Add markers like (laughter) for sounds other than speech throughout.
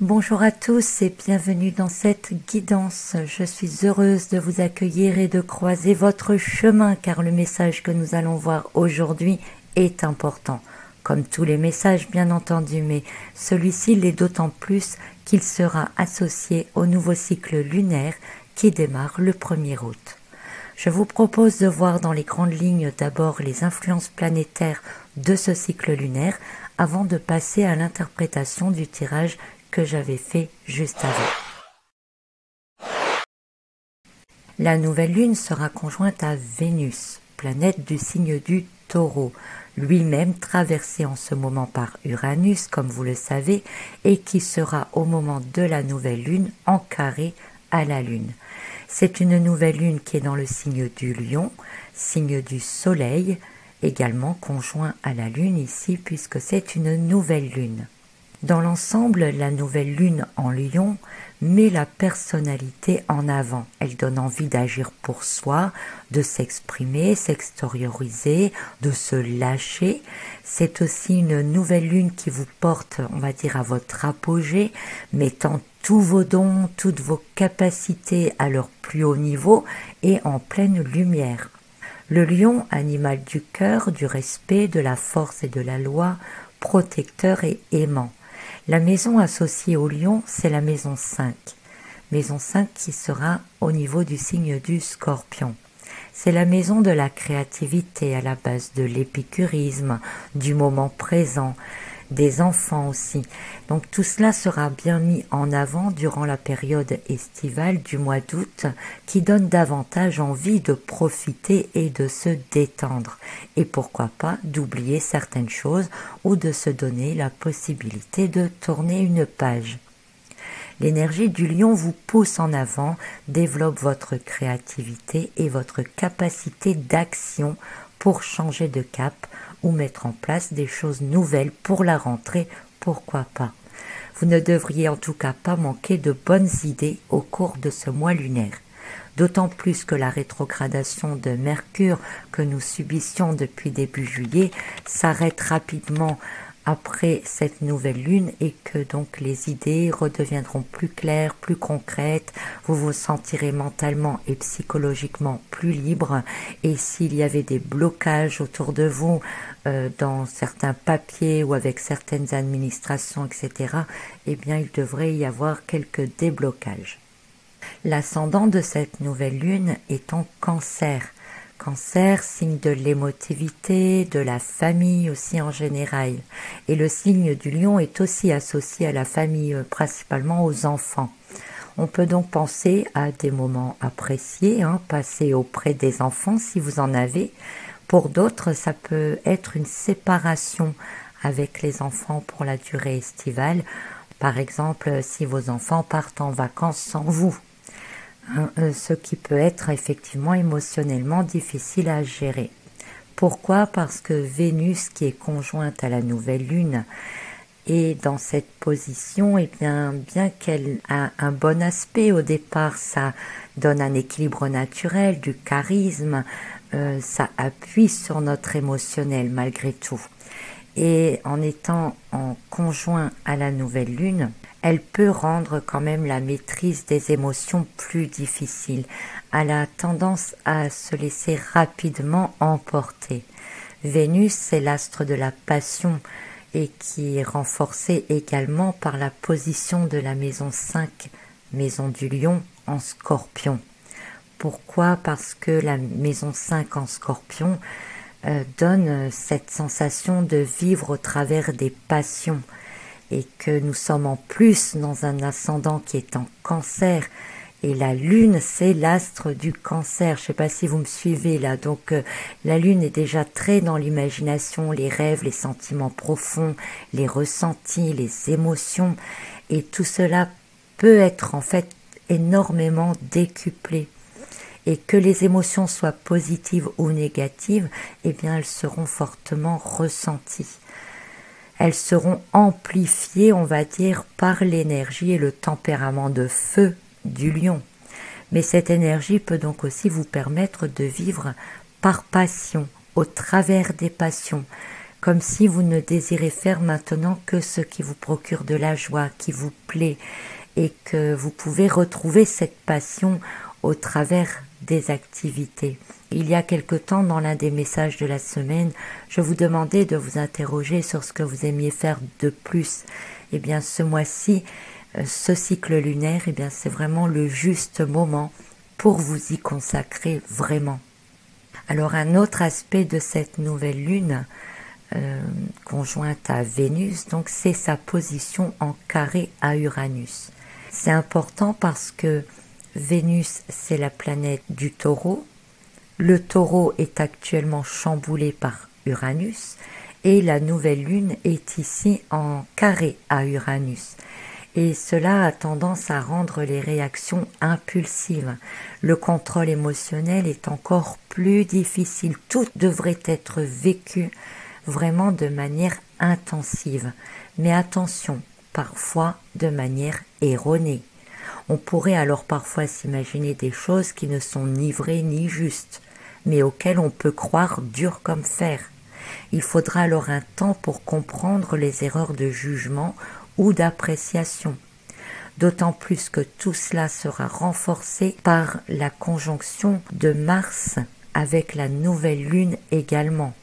Bonjour à tous et bienvenue dans cette guidance. Je suis heureuse de vous accueillir et de croiser votre chemin car le message que nous allons voir aujourd'hui est important. Comme tous les messages bien entendu, mais celui-ci l'est d'autant plus qu'il sera associé au nouveau cycle lunaire qui démarre le 1er août. Je vous propose de voir dans les grandes lignes d'abord les influences planétaires de ce cycle lunaire avant de passer à l'interprétation du tirage que j'avais fait juste avant. La nouvelle lune sera conjointe à Vénus, planète du signe du taureau, lui-même traversé en ce moment par Uranus, comme vous le savez, et qui sera au moment de la nouvelle lune en carré à la lune. C'est une nouvelle lune qui est dans le signe du lion, signe du soleil, également conjoint à la lune ici puisque c'est une nouvelle lune. Dans l'ensemble, la nouvelle lune en lion met la personnalité en avant. Elle donne envie d'agir pour soi, de s'exprimer, s'extérioriser, de se lâcher. C'est aussi une nouvelle lune qui vous porte, on va dire, à votre apogée, mettant tous vos dons, toutes vos capacités à leur plus haut niveau et en pleine lumière. Le lion, animal du cœur, du respect, de la force et de la loi, protecteur et aimant. La maison associée au lion, c'est la maison 5. Maison 5 qui sera au niveau du signe du scorpion. C'est la maison de la créativité à la base de l'épicurisme, du moment présent, des enfants aussi. Donc tout cela sera bien mis en avant durant la période estivale du mois d'août qui donne davantage envie de profiter et de se détendre et pourquoi pas d'oublier certaines choses ou de se donner la possibilité de tourner une page. L'énergie du lion vous pousse en avant, développe votre créativité et votre capacité d'action pour changer de cap ou mettre en place des choses nouvelles pour la rentrée, pourquoi pas. Vous ne devriez en tout cas pas manquer de bonnes idées au cours de ce mois lunaire. D'autant plus que la rétrogradation de Mercure que nous subissions depuis début juillet s'arrête rapidement après cette nouvelle lune et que donc les idées redeviendront plus claires, plus concrètes, vous vous sentirez mentalement et psychologiquement plus libre et s'il y avait des blocages autour de vous euh, dans certains papiers ou avec certaines administrations, etc., eh bien il devrait y avoir quelques déblocages. L'ascendant de cette nouvelle lune est en cancer Cancer, signe de l'émotivité, de la famille aussi en général. Et le signe du lion est aussi associé à la famille, euh, principalement aux enfants. On peut donc penser à des moments appréciés, hein, passer auprès des enfants si vous en avez. Pour d'autres, ça peut être une séparation avec les enfants pour la durée estivale. Par exemple, si vos enfants partent en vacances sans vous. Hein, euh, ce qui peut être effectivement émotionnellement difficile à gérer. Pourquoi? Parce que Vénus, qui est conjointe à la nouvelle lune, est dans cette position, et bien, bien qu'elle a un bon aspect au départ, ça donne un équilibre naturel, du charisme, euh, ça appuie sur notre émotionnel malgré tout. Et en étant en conjoint à la nouvelle lune, elle peut rendre quand même la maîtrise des émotions plus difficile. Elle a tendance à se laisser rapidement emporter. Vénus, c'est l'astre de la passion et qui est renforcé également par la position de la maison 5, maison du lion en scorpion. Pourquoi? Parce que la maison 5 en scorpion euh, donne cette sensation de vivre au travers des passions et que nous sommes en plus dans un ascendant qui est en cancer. Et la lune, c'est l'astre du cancer. Je ne sais pas si vous me suivez là. Donc euh, la lune est déjà très dans l'imagination, les rêves, les sentiments profonds, les ressentis, les émotions. Et tout cela peut être en fait énormément décuplé. Et que les émotions soient positives ou négatives, eh bien elles seront fortement ressenties elles seront amplifiées, on va dire, par l'énergie et le tempérament de feu du lion. Mais cette énergie peut donc aussi vous permettre de vivre par passion, au travers des passions. comme si vous ne désirez faire maintenant que ce qui vous procure de la joie, qui vous plaît, et que vous pouvez retrouver cette passion au travers des activités. Il y a quelque temps, dans l'un des messages de la semaine, je vous demandais de vous interroger sur ce que vous aimiez faire de plus. Eh bien, ce mois-ci, euh, ce cycle lunaire, eh bien, c'est vraiment le juste moment pour vous y consacrer vraiment. Alors, un autre aspect de cette nouvelle lune, euh, conjointe à Vénus, donc c'est sa position en carré à Uranus. C'est important parce que Vénus, c'est la planète du taureau. Le taureau est actuellement chamboulé par Uranus et la nouvelle lune est ici en carré à Uranus. Et cela a tendance à rendre les réactions impulsives. Le contrôle émotionnel est encore plus difficile. Tout devrait être vécu vraiment de manière intensive. Mais attention, parfois de manière erronée. On pourrait alors parfois s'imaginer des choses qui ne sont ni vraies ni justes, mais auxquelles on peut croire dur comme fer. Il faudra alors un temps pour comprendre les erreurs de jugement ou d'appréciation. D'autant plus que tout cela sera renforcé par la conjonction de Mars avec la nouvelle lune également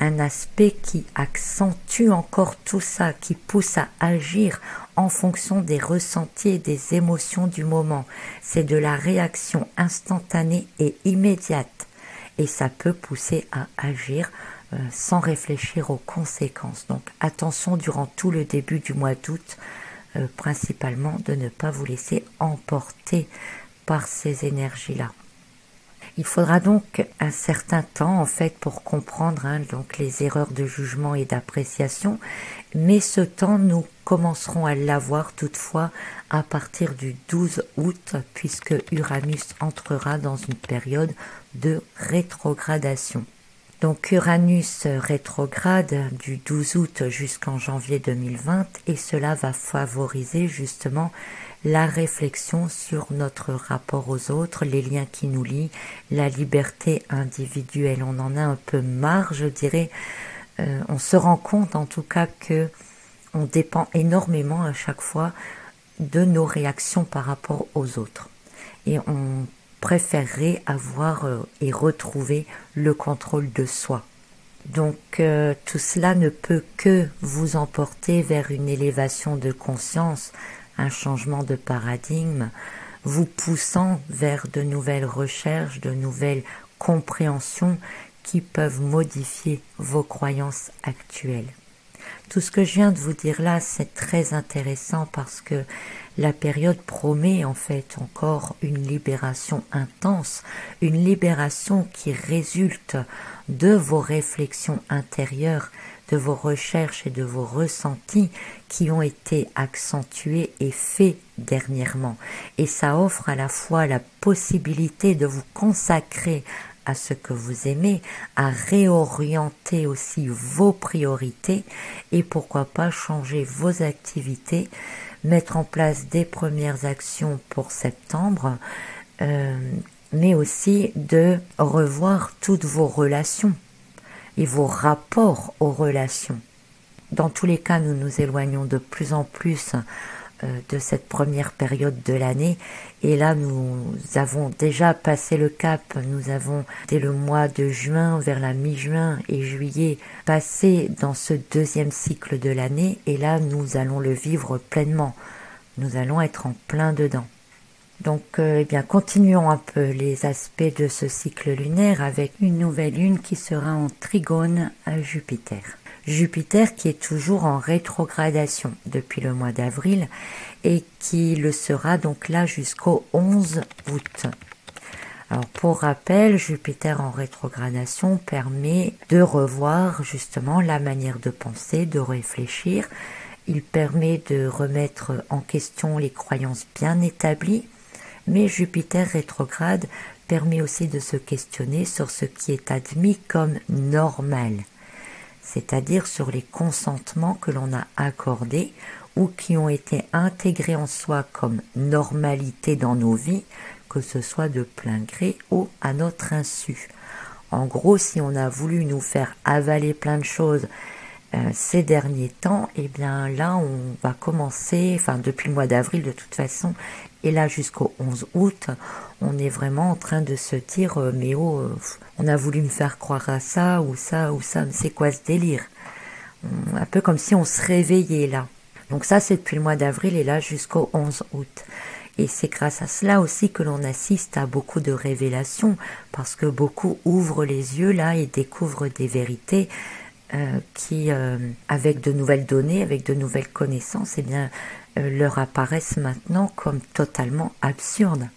un aspect qui accentue encore tout ça, qui pousse à agir en fonction des ressentis et des émotions du moment. C'est de la réaction instantanée et immédiate. Et ça peut pousser à agir euh, sans réfléchir aux conséquences. Donc attention durant tout le début du mois d'août, euh, principalement de ne pas vous laisser emporter par ces énergies-là. Il faudra donc un certain temps en fait pour comprendre hein, donc les erreurs de jugement et d'appréciation, mais ce temps nous commencerons à l'avoir toutefois à partir du 12 août puisque Uranus entrera dans une période de rétrogradation. Donc Uranus rétrograde du 12 août jusqu'en janvier 2020 et cela va favoriser justement la réflexion sur notre rapport aux autres, les liens qui nous lient, la liberté individuelle. On en a un peu marre, je dirais. Euh, on se rend compte en tout cas que on dépend énormément à chaque fois de nos réactions par rapport aux autres. Et on préférerait avoir euh, et retrouver le contrôle de soi. Donc euh, tout cela ne peut que vous emporter vers une élévation de conscience, un changement de paradigme, vous poussant vers de nouvelles recherches, de nouvelles compréhensions qui peuvent modifier vos croyances actuelles. Tout ce que je viens de vous dire là, c'est très intéressant parce que la période promet en fait encore une libération intense, une libération qui résulte de vos réflexions intérieures, de vos recherches et de vos ressentis qui ont été accentués et faits dernièrement. Et ça offre à la fois la possibilité de vous consacrer à ce que vous aimez, à réorienter aussi vos priorités et pourquoi pas changer vos activités, mettre en place des premières actions pour septembre, euh, mais aussi de revoir toutes vos relations et vos rapports aux relations. Dans tous les cas, nous nous éloignons de plus en plus euh, de cette première période de l'année et là nous avons déjà passé le cap, nous avons dès le mois de juin vers la mi-juin et juillet passé dans ce deuxième cycle de l'année et là nous allons le vivre pleinement, nous allons être en plein dedans. Donc, euh, eh bien, continuons un peu les aspects de ce cycle lunaire avec une nouvelle lune qui sera en trigone à Jupiter. Jupiter qui est toujours en rétrogradation depuis le mois d'avril et qui le sera donc là jusqu'au 11 août. Alors pour rappel, Jupiter en rétrogradation permet de revoir justement la manière de penser, de réfléchir. Il permet de remettre en question les croyances bien établies mais Jupiter rétrograde permet aussi de se questionner sur ce qui est admis comme normal, c'est-à-dire sur les consentements que l'on a accordés ou qui ont été intégrés en soi comme normalité dans nos vies, que ce soit de plein gré ou à notre insu. En gros, si on a voulu nous faire avaler plein de choses euh, ces derniers temps, eh bien là, on va commencer, enfin depuis le mois d'avril de toute façon, et là jusqu'au 11 août, on est vraiment en train de se dire, euh, mais oh, euh, on a voulu me faire croire à ça ou ça ou ça, c'est quoi ce délire? Un peu comme si on se réveillait là. Donc ça, c'est depuis le mois d'avril et là jusqu'au 11 août. Et c'est grâce à cela aussi que l'on assiste à beaucoup de révélations, parce que beaucoup ouvrent les yeux là et découvrent des vérités euh, qui, avec de nouvelles données, avec de nouvelles connaissances, eh bien, leur apparaissent maintenant comme totalement absurdes.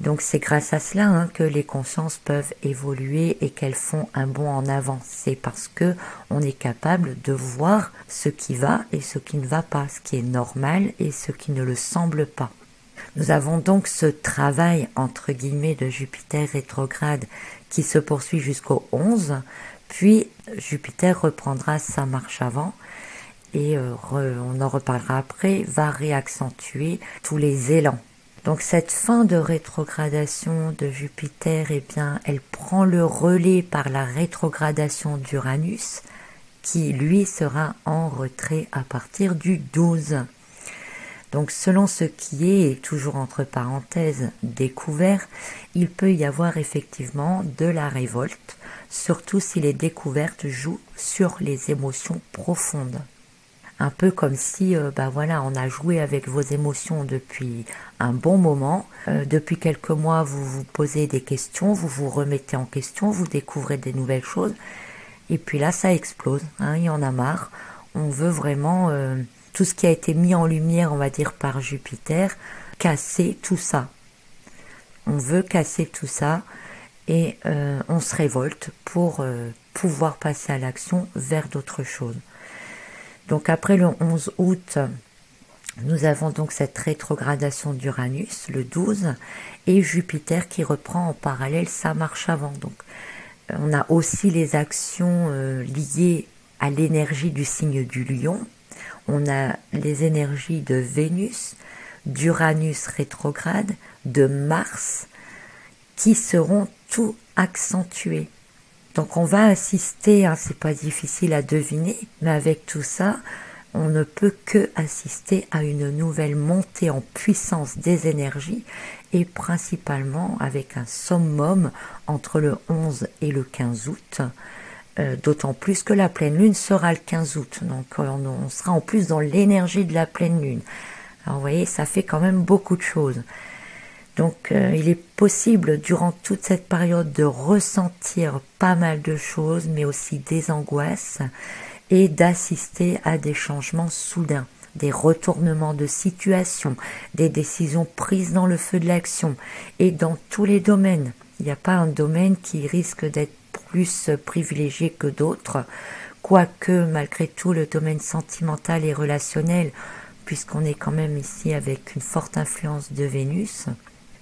Donc c'est grâce à cela hein, que les consciences peuvent évoluer et qu'elles font un bond en avant. C'est parce que on est capable de voir ce qui va et ce qui ne va pas, ce qui est normal et ce qui ne le semble pas. Nous avons donc ce travail entre guillemets de Jupiter rétrograde qui se poursuit jusqu'au 11 puis Jupiter reprendra sa marche avant et euh, on en reparlera après, va réaccentuer tous les élans. Donc cette fin de rétrogradation de Jupiter, eh bien, elle prend le relais par la rétrogradation d'Uranus, qui lui sera en retrait à partir du 12. Donc selon ce qui est, toujours entre parenthèses, découvert, il peut y avoir effectivement de la révolte, surtout si les découvertes jouent sur les émotions profondes. Un peu comme si, euh, bah voilà, on a joué avec vos émotions depuis un bon moment. Euh, depuis quelques mois, vous vous posez des questions, vous vous remettez en question, vous découvrez des nouvelles choses. Et puis là, ça explose. Hein, il y en a marre. On veut vraiment euh, tout ce qui a été mis en lumière, on va dire, par Jupiter, casser tout ça. On veut casser tout ça et on se révolte pour pouvoir passer à l'action vers d'autres choses. Donc après le 11 août, nous avons donc cette rétrogradation d'Uranus, le 12, et Jupiter qui reprend en parallèle sa marche avant. Donc on a aussi les actions euh, liées à l'énergie du signe du lion. On a les énergies de Vénus, d'Uranus rétrograde, de Mars, qui seront tout accentués. Donc on va assister, hein, c'est pas difficile à deviner, mais avec tout ça, on ne peut que assister à une nouvelle montée en puissance des énergies et principalement avec un summum entre le 11 et le 15 août. Euh, d'autant plus que la pleine lune sera le 15 août, donc on, on sera en plus dans l'énergie de la pleine lune. Alors vous voyez, ça fait quand même beaucoup de choses. Donc euh, il est possible durant toute cette période de ressentir pas mal de choses, mais aussi des angoisses, et d'assister à des changements soudains, des retournements de situation, des décisions prises dans le feu de l'action, et dans tous les domaines. Il n'y a pas un domaine qui risque d'être plus privilégié que d'autres, quoique malgré tout le domaine sentimental et relationnel, puisqu'on est quand même ici avec une forte influence de Vénus,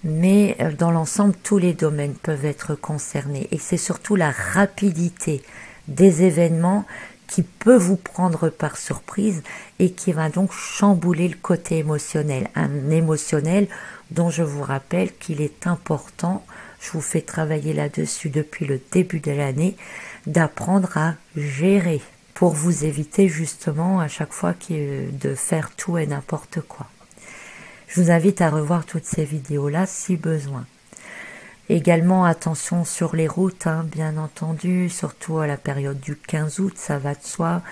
mais euh, dans l'ensemble, tous les domaines peuvent être concernés. Et c'est surtout la rapidité des événements qui peut vous prendre par surprise et qui va donc chambouler le côté émotionnel. Un émotionnel dont je vous rappelle qu'il est important, je vous fais travailler là-dessus depuis le début de l'année, d'apprendre à gérer pour vous éviter justement à chaque fois de faire tout et n'importe quoi. Je vous invite à revoir toutes ces vidéos-là si besoin. Également attention sur les routes, hein, bien entendu, surtout à la période du 15 août, ça va de soi.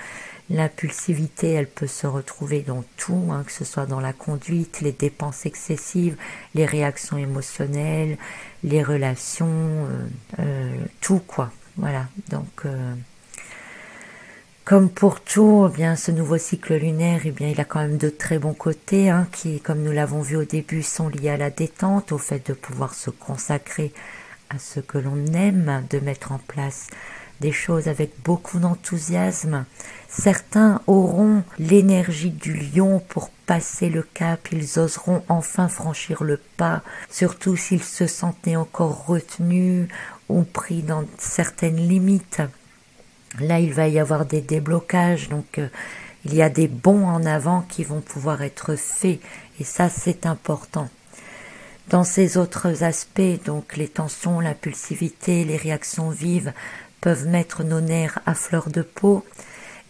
L'impulsivité, elle peut se retrouver dans tout, hein, que ce soit dans la conduite, les dépenses excessives, les réactions émotionnelles, les relations, euh, euh, tout quoi. Voilà, donc euh, comme pour tout, eh bien, ce nouveau cycle lunaire, eh bien, il a quand même de très bons côtés, hein, qui, comme nous l'avons vu au début, sont liés à la détente, au fait de pouvoir se consacrer à ce que l'on aime, de mettre en place des choses avec beaucoup d'enthousiasme. Certains auront l'énergie du lion pour passer le cap, ils oseront enfin franchir le pas, surtout s'ils se sentaient encore retenus ou pris dans certaines limites. Là, il va y avoir des déblocages, donc euh, il y a des bons en avant qui vont pouvoir être faits, et ça, c'est important. Dans ces autres aspects, donc les tensions, l'impulsivité, les réactions vives peuvent mettre nos nerfs à fleur de peau.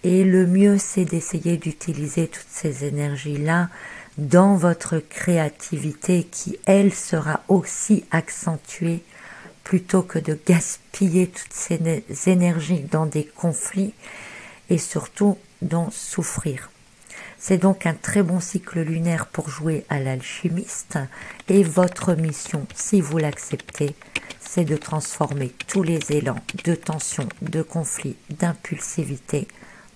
Et le mieux, c'est d'essayer d'utiliser toutes ces énergies-là dans votre créativité qui, elle, sera aussi accentuée plutôt que de gaspiller toutes ces énergies dans des conflits et surtout d'en souffrir. C'est donc un très bon cycle lunaire pour jouer à l'alchimiste et votre mission, si vous l'acceptez, c'est de transformer tous les élans de tension, de conflit, d'impulsivité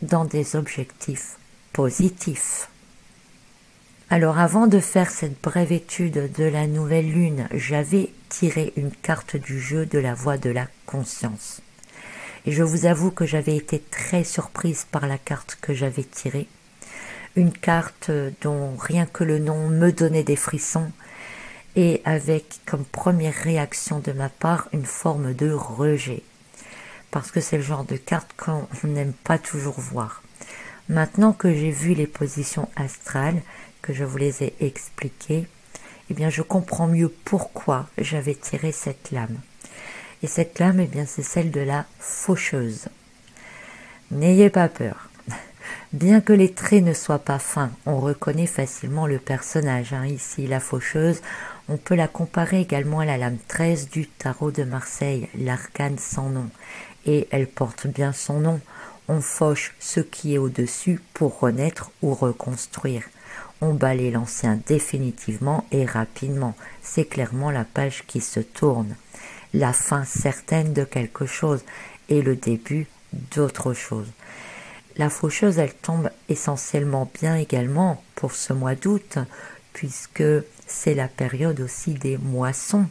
dans des objectifs positifs. Alors avant de faire cette brève étude de la nouvelle lune, j'avais tiré une carte du jeu de la voie de la conscience. Et je vous avoue que j'avais été très surprise par la carte que j'avais tirée. Une carte dont rien que le nom me donnait des frissons et avec comme première réaction de ma part une forme de rejet. Parce que c'est le genre de carte qu'on (laughs) n'aime pas toujours voir. Maintenant que j'ai vu les positions astrales, que je vous les ai expliquées, eh bien je comprends mieux pourquoi j'avais tiré cette lame. Et cette lame, eh bien c'est celle de la faucheuse. N'ayez pas peur. Bien que les traits ne soient pas fins, on reconnaît facilement le personnage. Hein. Ici, la faucheuse, on peut la comparer également à la lame 13 du tarot de Marseille, l'arcane sans nom. Et elle porte bien son nom. On fauche ce qui est au-dessus pour renaître ou reconstruire. On balaye l'ancien définitivement et rapidement. C'est clairement la page qui se tourne. La fin certaine de quelque chose et le début d'autre chose. La faucheuse, elle tombe essentiellement bien également pour ce mois d'août, puisque c'est la période aussi des moissons.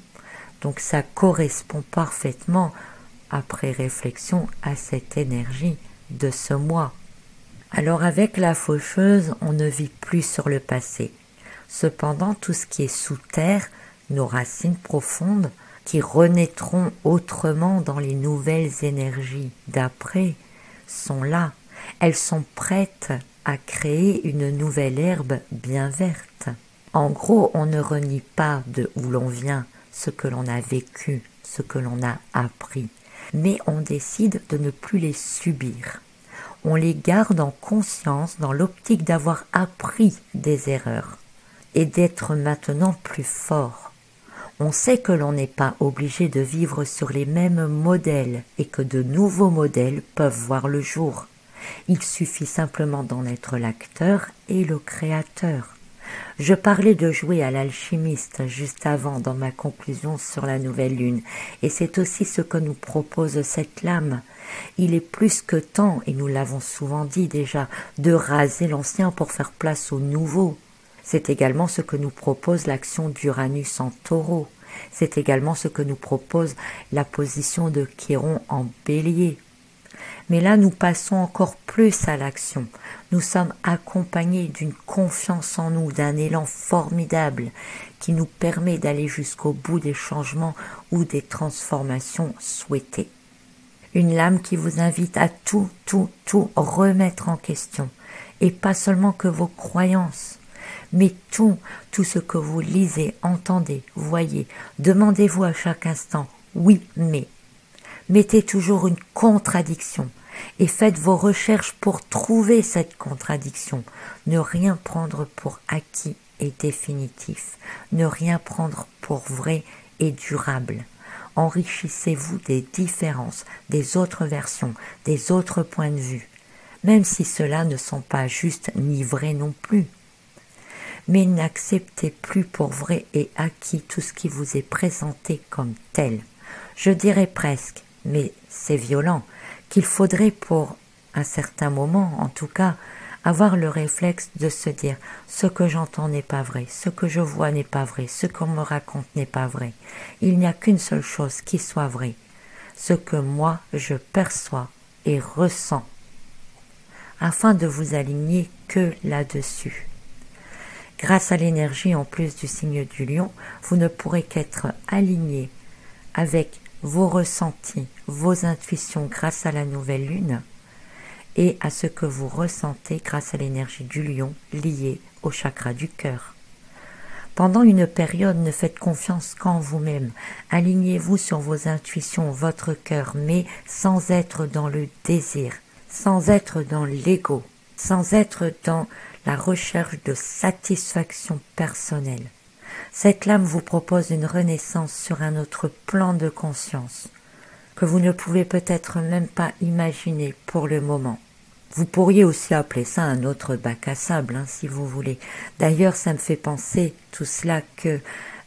Donc ça correspond parfaitement, après réflexion, à cette énergie de ce mois. Alors avec la faucheuse, on ne vit plus sur le passé. Cependant, tout ce qui est sous terre, nos racines profondes, qui renaîtront autrement dans les nouvelles énergies d'après, sont là. Elles sont prêtes à créer une nouvelle herbe bien verte. En gros, on ne renie pas de où l'on vient, ce que l'on a vécu, ce que l'on a appris, mais on décide de ne plus les subir on les garde en conscience dans l'optique d'avoir appris des erreurs et d'être maintenant plus fort. On sait que l'on n'est pas obligé de vivre sur les mêmes modèles et que de nouveaux modèles peuvent voir le jour. Il suffit simplement d'en être l'acteur et le créateur. Je parlais de jouer à l'alchimiste juste avant dans ma conclusion sur la nouvelle lune, et c'est aussi ce que nous propose cette lame. Il est plus que temps, et nous l'avons souvent dit déjà, de raser l'ancien pour faire place au nouveau. C'est également ce que nous propose l'action d'Uranus en taureau. C'est également ce que nous propose la position de Chiron en bélier. Mais là, nous passons encore plus à l'action. Nous sommes accompagnés d'une confiance en nous, d'un élan formidable qui nous permet d'aller jusqu'au bout des changements ou des transformations souhaitées. Une lame qui vous invite à tout, tout, tout remettre en question. Et pas seulement que vos croyances, mais tout, tout ce que vous lisez, entendez, voyez. Demandez-vous à chaque instant, oui, mais. Mettez toujours une contradiction et faites vos recherches pour trouver cette contradiction. Ne rien prendre pour acquis et définitif. Ne rien prendre pour vrai et durable. Enrichissez-vous des différences, des autres versions, des autres points de vue, même si ceux-là ne sont pas justes ni vrais non plus. Mais n'acceptez plus pour vrai et acquis tout ce qui vous est présenté comme tel. Je dirais presque, mais c'est violent, qu'il faudrait pour un certain moment, en tout cas, avoir le réflexe de se dire ce que j'entends n'est pas vrai, ce que je vois n'est pas vrai, ce qu'on me raconte n'est pas vrai. Il n'y a qu'une seule chose qui soit vraie, ce que moi je perçois et ressens, afin de vous aligner que là-dessus. Grâce à l'énergie en plus du signe du lion, vous ne pourrez qu'être aligné avec vos ressentis, vos intuitions grâce à la nouvelle lune et à ce que vous ressentez grâce à l'énergie du lion liée au chakra du cœur. Pendant une période, ne faites confiance qu'en vous-même. Alignez-vous sur vos intuitions, votre cœur, mais sans être dans le désir, sans être dans l'ego, sans être dans la recherche de satisfaction personnelle. Cette lame vous propose une renaissance sur un autre plan de conscience que vous ne pouvez peut-être même pas imaginer pour le moment. Vous pourriez aussi appeler ça un autre bac à sable, hein, si vous voulez. D'ailleurs, ça me fait penser tout cela que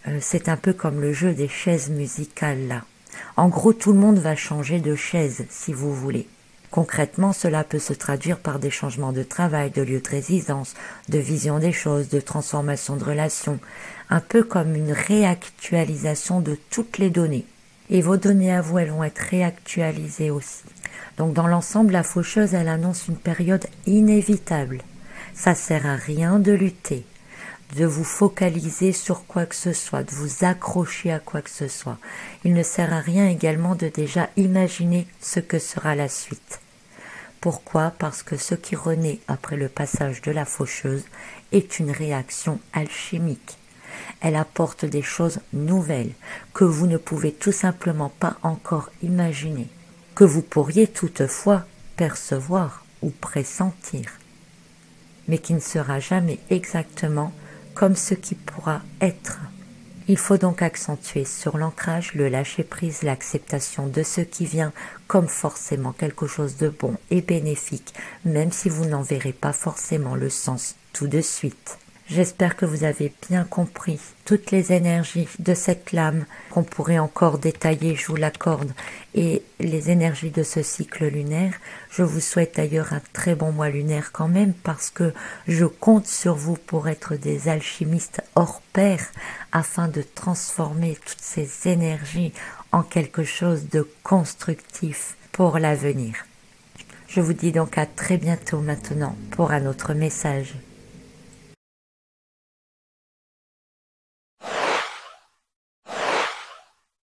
euh, c'est un peu comme le jeu des chaises musicales là. En gros, tout le monde va changer de chaise, si vous voulez. Concrètement, cela peut se traduire par des changements de travail, de lieu de résidence, de vision des choses, de transformation de relations, un peu comme une réactualisation de toutes les données. Et vos données à vous, elles vont être réactualisées aussi. Donc dans l'ensemble, la faucheuse, elle annonce une période inévitable. Ça sert à rien de lutter, de vous focaliser sur quoi que ce soit, de vous accrocher à quoi que ce soit. Il ne sert à rien également de déjà imaginer ce que sera la suite. Pourquoi? Parce que ce qui renaît après le passage de la faucheuse est une réaction alchimique. Elle apporte des choses nouvelles que vous ne pouvez tout simplement pas encore imaginer que vous pourriez toutefois percevoir ou pressentir, mais qui ne sera jamais exactement comme ce qui pourra être. Il faut donc accentuer sur l'ancrage, le lâcher-prise, l'acceptation de ce qui vient comme forcément quelque chose de bon et bénéfique, même si vous n'en verrez pas forcément le sens tout de suite. J'espère que vous avez bien compris toutes les énergies de cette lame qu'on pourrait encore détailler, je vous l'accorde, et les énergies de ce cycle lunaire. Je vous souhaite d'ailleurs un très bon mois lunaire quand même parce que je compte sur vous pour être des alchimistes hors pair afin de transformer toutes ces énergies en quelque chose de constructif pour l'avenir. Je vous dis donc à très bientôt maintenant pour un autre message.